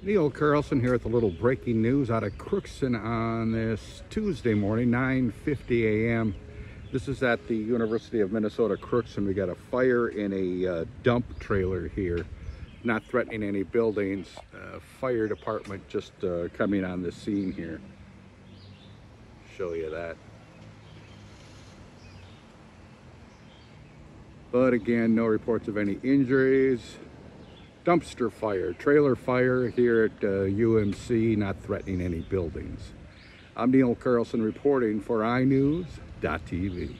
Neil Carlson here with a little breaking news out of Crookston on this Tuesday morning, 9.50 a.m. This is at the University of Minnesota Crookston. We got a fire in a uh, dump trailer here, not threatening any buildings. Uh, fire department just uh, coming on the scene here. Show you that. But again, no reports of any injuries dumpster fire, trailer fire here at uh, UMC, not threatening any buildings. I'm Neil Carlson reporting for iNewZ.TV.